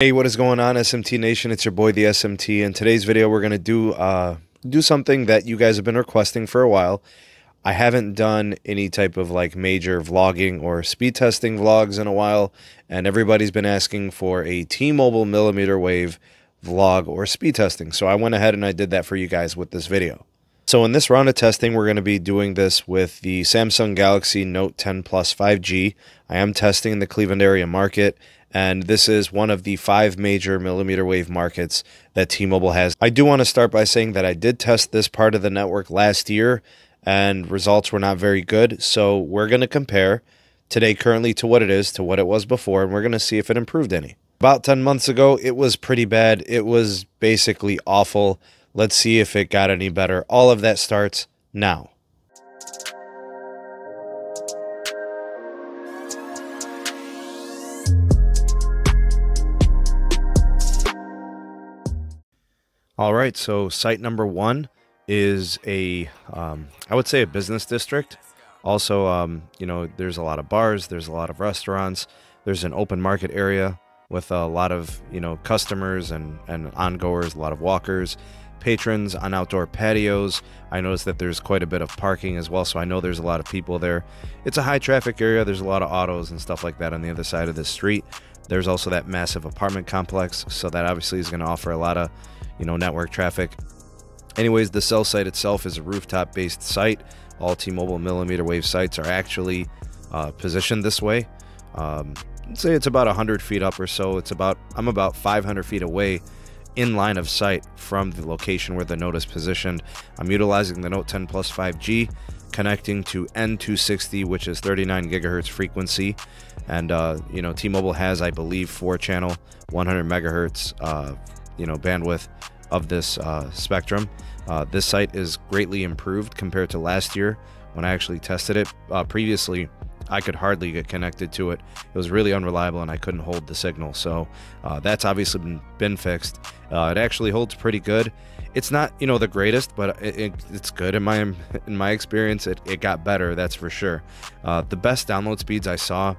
Hey, what is going on, SMT Nation? It's your boy, the SMT. In today's video, we're gonna do uh, do something that you guys have been requesting for a while. I haven't done any type of like major vlogging or speed testing vlogs in a while, and everybody's been asking for a T-Mobile millimeter wave vlog or speed testing. So I went ahead and I did that for you guys with this video. So in this round of testing, we're going to be doing this with the Samsung Galaxy Note 10 Plus 5G. I am testing in the Cleveland area market and this is one of the five major millimeter wave markets that T-Mobile has. I do want to start by saying that I did test this part of the network last year and results were not very good. So we're going to compare today currently to what it is to what it was before and we're going to see if it improved any. About 10 months ago, it was pretty bad. It was basically awful. Let's see if it got any better. All of that starts now. All right, so site number one is a, um, I would say a business district. Also, um, you know, there's a lot of bars, there's a lot of restaurants, there's an open market area with a lot of, you know, customers and, and ongoers, a lot of walkers, patrons on outdoor patios. I noticed that there's quite a bit of parking as well, so I know there's a lot of people there. It's a high traffic area, there's a lot of autos and stuff like that on the other side of the street. There's also that massive apartment complex, so that obviously is going to offer a lot of you know, network traffic. Anyways, the cell site itself is a rooftop based site. All T Mobile millimeter wave sites are actually uh, positioned this way. Um, let's say it's about 100 feet up or so. It's about, I'm about 500 feet away in line of sight from the location where the Note is positioned. I'm utilizing the Note 10 Plus 5G connecting to N260, which is 39 gigahertz frequency. And, uh, you know, T Mobile has, I believe, four channel, 100 megahertz uh, you know bandwidth of this uh, spectrum. Uh, this site is greatly improved compared to last year when I actually tested it. Uh, previously, I could hardly get connected to it. It was really unreliable and I couldn't hold the signal. So uh, that's obviously been, been fixed. Uh, it actually holds pretty good. It's not, you know, the greatest, but it, it, it's good in my in my experience. It, it got better, that's for sure. Uh, the best download speeds I saw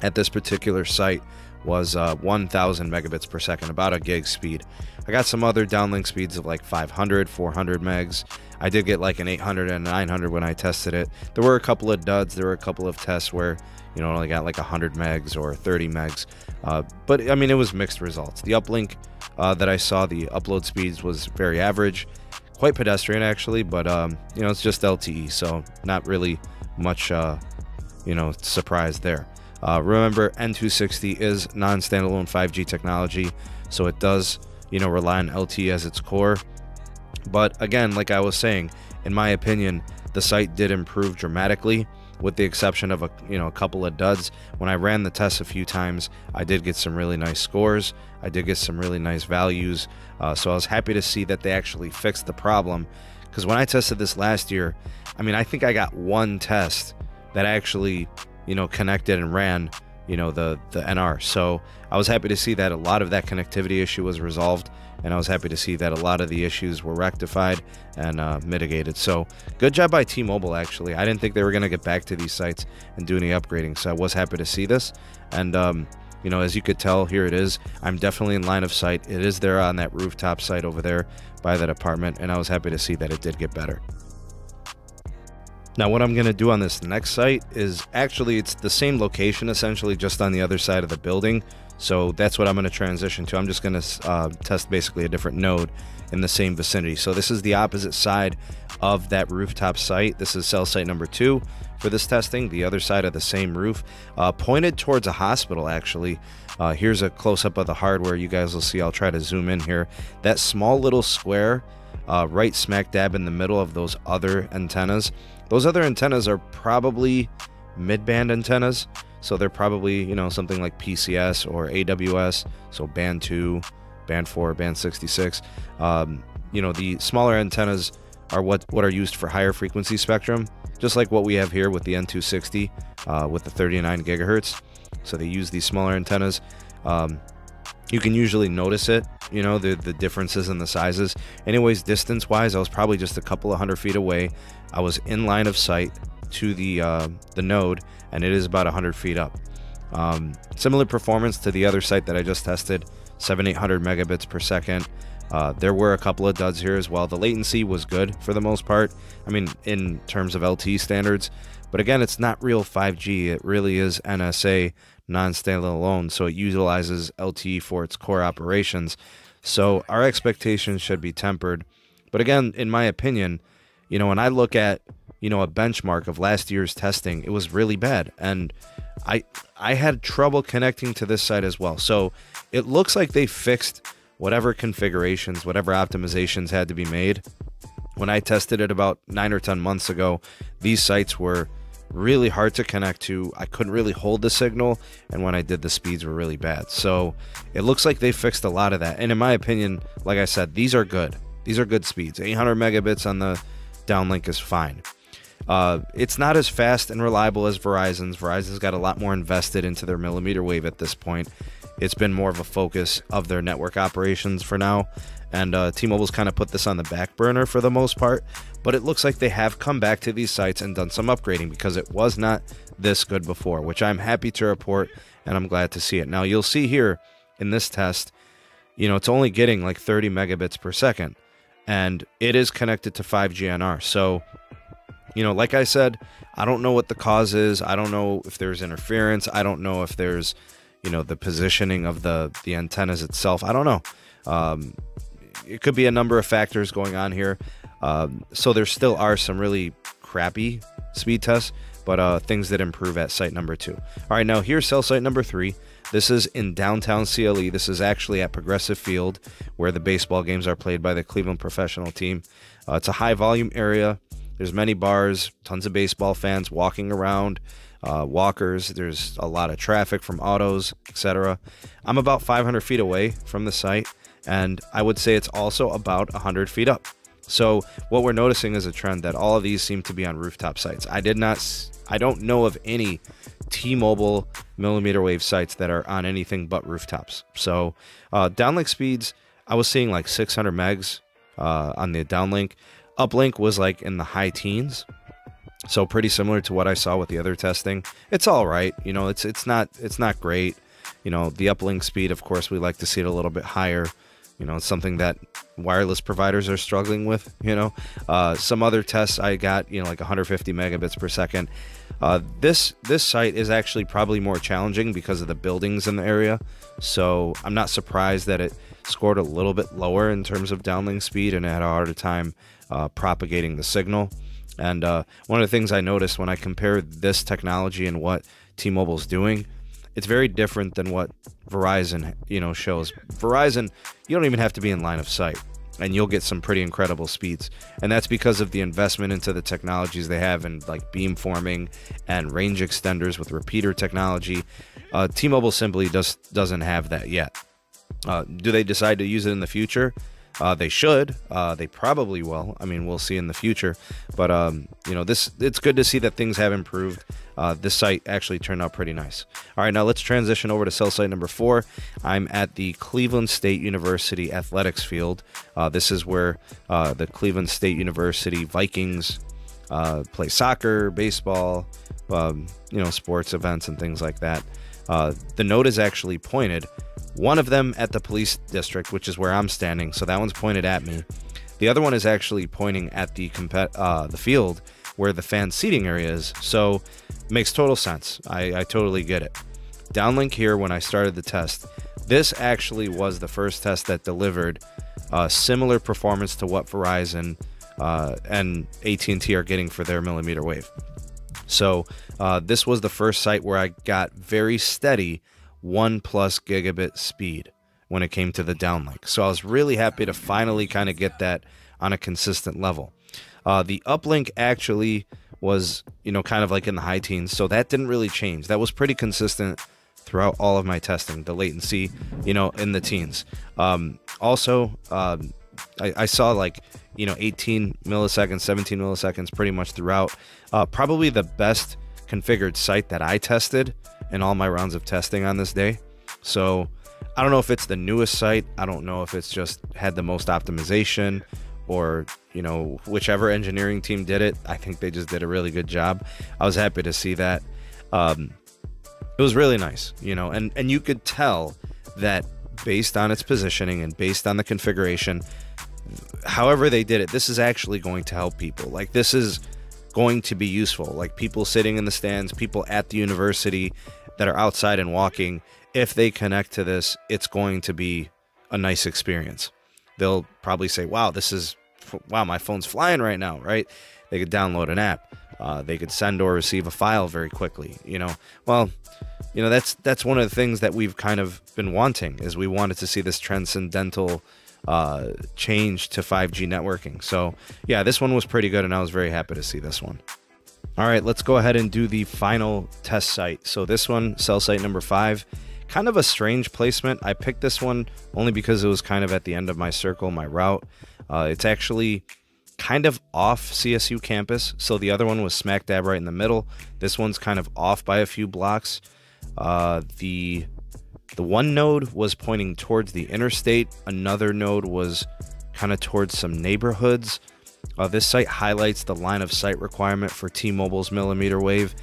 at this particular site was uh, 1000 megabits per second, about a gig speed. I got some other downlink speeds of like 500, 400 megs. I did get like an 800 and 900 when I tested it. There were a couple of duds. There were a couple of tests where, you know, only got like 100 megs or 30 megs. Uh, but I mean, it was mixed results. The uplink uh, that I saw, the upload speeds was very average, quite pedestrian actually, but um, you know, it's just LTE, so not really much, uh, you know, surprise there. Uh, remember, N260 is non-standalone 5G technology, so it does, you know, rely on LTE as its core. But again, like I was saying, in my opinion, the site did improve dramatically, with the exception of a you know a couple of duds. When I ran the test a few times, I did get some really nice scores. I did get some really nice values. Uh, so I was happy to see that they actually fixed the problem. Because when I tested this last year, I mean, I think I got one test that actually you know, connected and ran, you know, the the NR. So I was happy to see that a lot of that connectivity issue was resolved, and I was happy to see that a lot of the issues were rectified and uh, mitigated. So good job by T-Mobile. Actually, I didn't think they were going to get back to these sites and do any upgrading, so I was happy to see this. And um, you know, as you could tell, here it is. I'm definitely in line of sight. It is there on that rooftop site over there by that apartment, and I was happy to see that it did get better. Now what I'm going to do on this next site is actually it's the same location essentially just on the other side of the building. So that's what I'm going to transition to. I'm just going to uh, test basically a different node in the same vicinity. So this is the opposite side of that rooftop site. This is cell site number two for this testing. The other side of the same roof, uh, pointed towards a hospital actually. Uh, here's a close-up of the hardware you guys will see. I'll try to zoom in here. That small little square uh, right smack dab in the middle of those other antennas those other antennas are probably mid-band antennas, so they're probably, you know, something like PCS or AWS, so band 2, band 4, band 66. Um, you know, the smaller antennas are what, what are used for higher frequency spectrum, just like what we have here with the N260 uh, with the 39 gigahertz. So they use these smaller antennas. Um, you can usually notice it, you know, the, the differences in the sizes. Anyways, distance wise, I was probably just a couple of hundred feet away. I was in line of sight to the, uh, the node, and it is about a 100 feet up. Um, similar performance to the other site that I just tested. seven, 800 megabits per second. Uh, there were a couple of duds here as well. The latency was good for the most part. I mean, in terms of LTE standards, but again, it's not real 5G. It really is NSA non-standalone, so it utilizes LTE for its core operations. So our expectations should be tempered. But again, in my opinion, you know, when I look at you know a benchmark of last year's testing, it was really bad, and I I had trouble connecting to this site as well. So it looks like they fixed whatever configurations, whatever optimizations had to be made. When I tested it about nine or 10 months ago, these sites were really hard to connect to. I couldn't really hold the signal, and when I did, the speeds were really bad. So it looks like they fixed a lot of that. And in my opinion, like I said, these are good. These are good speeds. 800 megabits on the downlink is fine. Uh, it's not as fast and reliable as Verizon's. Verizon's got a lot more invested into their millimeter wave at this point. It's been more of a focus of their network operations for now. And uh, T Mobile's kind of put this on the back burner for the most part. But it looks like they have come back to these sites and done some upgrading because it was not this good before, which I'm happy to report and I'm glad to see it. Now, you'll see here in this test, you know, it's only getting like 30 megabits per second and it is connected to 5GNR. So, you know, like I said, I don't know what the cause is. I don't know if there's interference. I don't know if there's, you know, the positioning of the the antennas itself. I don't know. Um, it could be a number of factors going on here. Um, so there still are some really crappy speed tests, but uh, things that improve at site number two. All right, now here's cell site number three. This is in downtown CLE. This is actually at Progressive Field, where the baseball games are played by the Cleveland professional team. Uh, it's a high volume area. There's many bars, tons of baseball fans walking around, uh, walkers. There's a lot of traffic from autos, etc. I'm about 500 feet away from the site, and I would say it's also about 100 feet up. So what we're noticing is a trend that all of these seem to be on rooftop sites. I did not, I don't know of any T-Mobile millimeter wave sites that are on anything but rooftops. So uh, downlink speeds, I was seeing like 600 megs uh, on the downlink. Uplink was like in the high teens. So pretty similar to what I saw with the other testing. It's all right, you know. It's it's not it's not great. You know, the uplink speed, of course, we like to see it a little bit higher. You know, it's something that wireless providers are struggling with. You know, uh, some other tests I got, you know, like 150 megabits per second. Uh, this this site is actually probably more challenging because of the buildings in the area. So I'm not surprised that it scored a little bit lower in terms of downlink speed and had a harder time uh, propagating the signal. And uh, one of the things I noticed when I compare this technology and what T-Mobile's doing, it's very different than what Verizon, you know, shows. Verizon, you don't even have to be in line of sight and you'll get some pretty incredible speeds. And that's because of the investment into the technologies they have in like beamforming and range extenders with repeater technology. Uh, T-Mobile simply just doesn't have that yet. Uh, do they decide to use it in the future? Uh, they should. Uh, they probably will. I mean, we'll see in the future. But um, you know, this it's good to see that things have improved. Uh, this site actually turned out pretty nice. All right, now let's transition over to cell site number four. I'm at the Cleveland State University athletics field. Uh, this is where uh, the Cleveland State University Vikings uh, play soccer, baseball, um, you know, sports events and things like that. The note is actually pointed one of them at the police district, which is where I'm standing, so that one's pointed at me. The other one is actually pointing at the uh, the field where the fan seating area is. So makes total sense. I, I totally get it. Downlink here when I started the test. This actually was the first test that delivered uh, similar performance to what Verizon uh, and AT&T are getting for their millimeter wave. So uh, this was the first site where I got very steady 1 plus gigabit speed when it came to the downlink. So I was really happy to finally kind of get that on a consistent level. Uh, the uplink actually was, you know, kind of like in the high teens, so that didn't really change. That was pretty consistent throughout all of my testing. The latency, you know, in the teens. Um, also, um, I, I, saw like you know 18 milliseconds, 17 milliseconds, pretty much throughout. Uh, probably the best configured site that I tested in all my rounds of testing on this day. So I don't know if it's the newest site. I don't know if it's just had the most optimization or, you know, whichever engineering team did it. I think they just did a really good job. I was happy to see that. Um, it was really nice, you know, and, and you could tell that based on its positioning and based on the configuration. However, they did it, this is actually going to help people. Like, this is going to be useful. Like, people sitting in the stands, people at the university that are outside and walking, if they connect to this, it's going to be a nice experience. They'll probably say, wow, this is, wow, my phone's flying right now, right? They could download an app. Uh, they could send or receive a file very quickly. You know, well, you know that's that's one of the things that we've kind of been wanting is we wanted to see this transcendental uh, change to 5G networking. So yeah, this one was pretty good, and I was very happy to see this one. All right, let's go ahead and do the final test site. So this one, cell site number five, kind of a strange placement. I picked this one only because it was kind of at the end of my circle, my route. Uh, it's actually kind of off CSU campus. So the other one was smack dab right in the middle. This one's kind of off by a few blocks. Uh, the the one node was pointing towards the interstate. Another node was kind of towards some neighborhoods. Uh, this site highlights the line of sight requirement for T-Mobile's millimeter wave.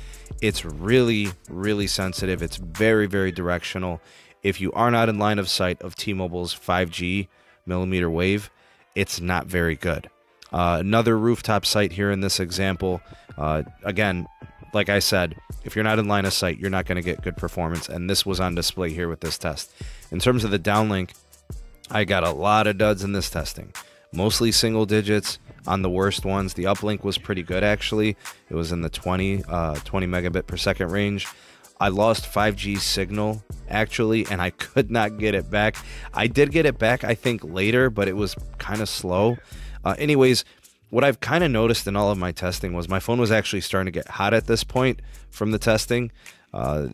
It's really, really sensitive. It's very, very directional. If you are not in line of sight of T-Mobile's 5G millimeter wave, it's not very good. Uh, another rooftop site here in this example. Uh, again, like I said, if you're not in line of sight, you're not going to get good performance. And this was on display here with this test. In terms of the downlink, I got a lot of duds in this testing. Mostly single digits on the worst ones. The uplink was pretty good actually. It was in the 20, uh, 20 megabit per second range. I lost 5G signal actually, and I could not get it back. I did get it back, I think, later, but it was kind of slow. Uh, anyways, what I've kind of noticed in all of my testing was my phone was actually starting to get hot at this point from the testing. Uh,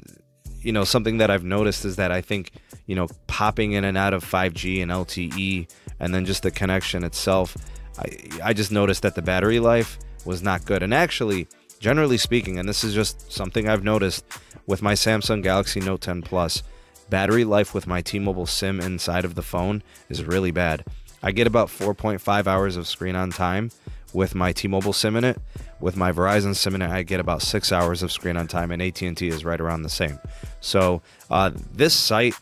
you know, something that I've noticed is that I think, you know, popping in and out of 5G and LTE and then just the connection itself, I, I just noticed that the battery life was not good. And actually, generally speaking, and this is just something I've noticed with my Samsung Galaxy Note 10 Plus, battery life with my T-Mobile SIM inside of the phone is really bad. I get about 4.5 hours of screen on time with my T-Mobile SIM in it. With my Verizon SIM in it, I get about six hours of screen on time, and AT&T is right around the same. So uh, this site,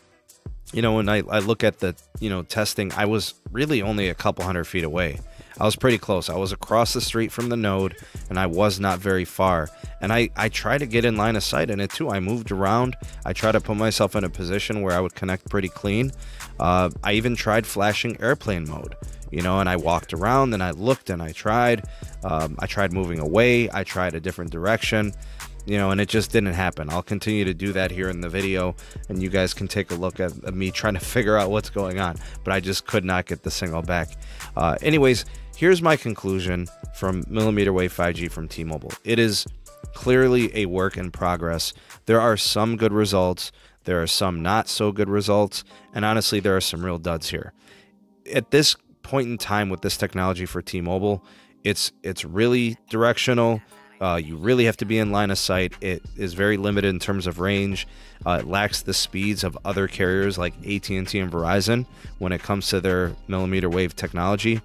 you know, when I, I look at the you know testing, I was really only a couple hundred feet away. I was pretty close. I was across the street from the node, and I was not very far. And I, I try to get in line of sight in it too. I moved around. I tried to put myself in a position where I would connect pretty clean. Uh, I even tried flashing airplane mode, you know, and I walked around and I looked and I tried. Um, I tried moving away. I tried a different direction you know, and it just didn't happen. I'll continue to do that here in the video, and you guys can take a look at, at me trying to figure out what's going on, but I just could not get the signal back. Uh, anyways, Here's my conclusion from millimeter wave 5G from T-Mobile. It is clearly a work in progress. There are some good results, there are some not so good results, and honestly, there are some real duds here. At this point in time with this technology for T-Mobile, it's it's really directional. Uh, you really have to be in line of sight. It is very limited in terms of range. Uh, it lacks the speeds of other carriers like AT&T and Verizon when it comes to their millimeter wave technology.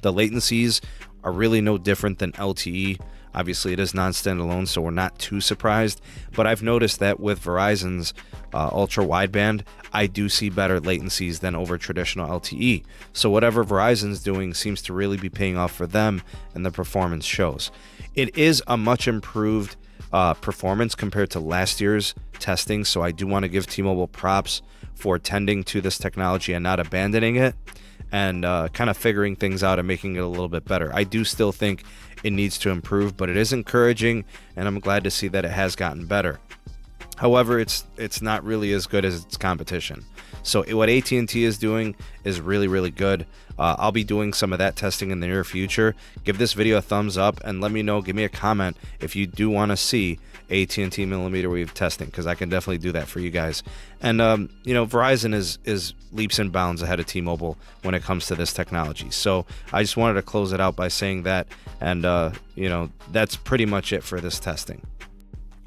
The latencies are really no different than LTE. Obviously, it is non standalone, so we're not too surprised. But I've noticed that with Verizon's uh, ultra wideband, I do see better latencies than over traditional LTE. So, whatever Verizon's doing seems to really be paying off for them, and the performance shows. It is a much improved uh, performance compared to last year's testing, so I do want to give T Mobile props for tending to this technology and not abandoning it and uh, kind of figuring things out and making it a little bit better. I do still think it needs to improve, but it is encouraging, and I'm glad to see that it has gotten better. However, it's it's not really as good as its competition. So what AT&T is doing is really really good. Uh, I'll be doing some of that testing in the near future. Give this video a thumbs up and let me know. Give me a comment if you do want to see AT&T millimeter wave testing because I can definitely do that for you guys. And um, you know, Verizon is is leaps and bounds ahead of T-Mobile when it comes to this technology. So I just wanted to close it out by saying that, and uh, you know, that's pretty much it for this testing.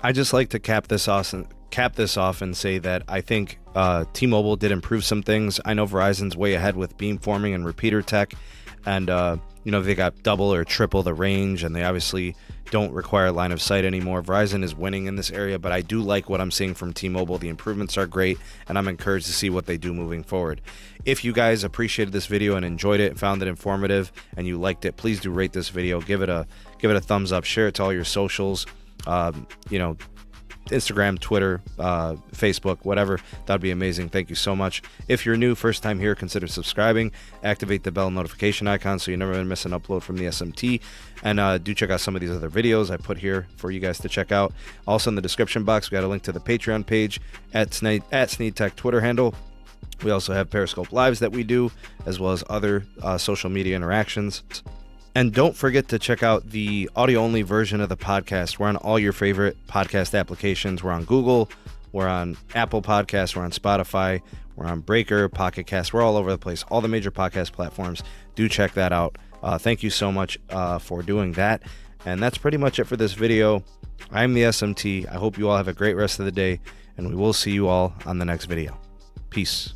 I just like to cap this off and cap this off and say that I think uh, T-Mobile did improve some things. I know Verizon's way ahead with beamforming and repeater tech. and uh, you know they got double or triple the range, and they obviously don't require line of sight anymore. Verizon is winning in this area, but I do like what I'm seeing from T-Mobile. The improvements are great, and I'm encouraged to see what they do moving forward. If you guys appreciated this video and enjoyed it found it informative and you liked it, please do rate this video. Give it a give it a thumbs up. Share it to all your socials. Um, you know, Instagram, Twitter, uh, Facebook, whatever. That'd be amazing. Thank you so much. If you're new, first time here, consider subscribing. Activate the bell notification icon so you never miss an upload from the SMT. And uh, do check out some of these other videos I put here for you guys to check out. Also in the description box, we got a link to the Patreon page at Sneed, at Sneed Tech Twitter handle. We also have Periscope Lives that we do, as well as other uh, social media interactions. And don't forget to check out the audio only version of the podcast. We're on all your favorite podcast applications. We're on Google, we're on Apple Podcasts, we're on Spotify, we're on Breaker, Pocket Cast. We're all over the place. All the major podcast platforms. Do check that out. Uh, thank you so much uh, for doing that. And that's pretty much it for this video. I'm the SMT. I hope you all have a great rest of the day, and we will see you all on the next video. Peace.